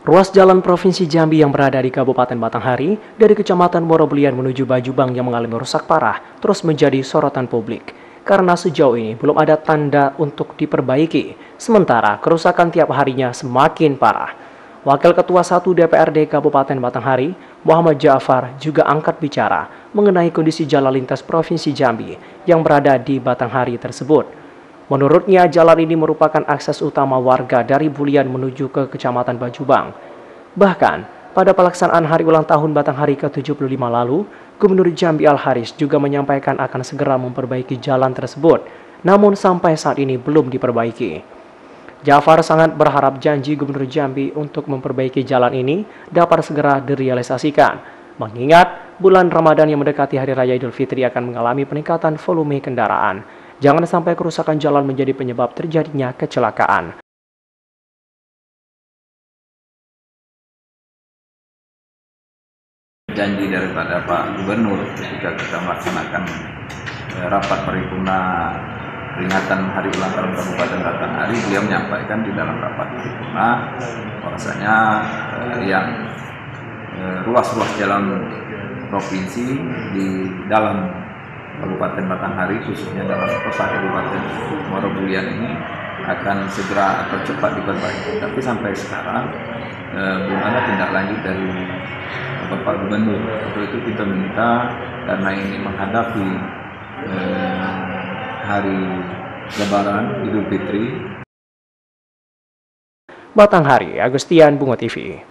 Ruas jalan Provinsi Jambi yang berada di Kabupaten Batanghari dari Kecamatan Morobulian menuju Bajubang yang mengalami rusak parah terus menjadi sorotan publik. Karena sejauh ini belum ada tanda untuk diperbaiki, sementara kerusakan tiap harinya semakin parah. Wakil Ketua 1 DPRD Kabupaten Batanghari, Muhammad Ja'far juga angkat bicara mengenai kondisi jalan lintas Provinsi Jambi yang berada di Batanghari tersebut. Menurutnya, jalan ini merupakan akses utama warga dari Bulian menuju ke Kecamatan Bajubang. Bahkan, pada pelaksanaan hari ulang tahun Batanghari ke-75 lalu, Gubernur Jambi Al-Haris juga menyampaikan akan segera memperbaiki jalan tersebut, namun sampai saat ini belum diperbaiki. Jafar sangat berharap janji Gubernur Jambi untuk memperbaiki jalan ini dapat segera direalisasikan, mengingat bulan Ramadan yang mendekati Hari Raya Idul Fitri akan mengalami peningkatan volume kendaraan. Jangan sampai kerusakan jalan menjadi penyebab terjadinya kecelakaan. Janji daripada Pak Gubernur ketika kita melaksanakan eh, rapat paripurna peringatan hari ulang tahun Kabupaten Batanghari, beliau menyampaikan di dalam rapat paripurna bahwasanya eh, yang eh, ruas-ruas jalan provinsi di dalam Kabupaten Batanghari khususnya dalam kota Kabupaten Morobulian ini akan segera atau cepat diperbaiki. Tapi sampai sekarang eh, belum ada tindak lanjut dari Bapak Gubernur. Untuk itu kita minta karena ini menghadapi eh, hari Lebaran Idul Fitri. Batanghari, Agustian Bungo TV.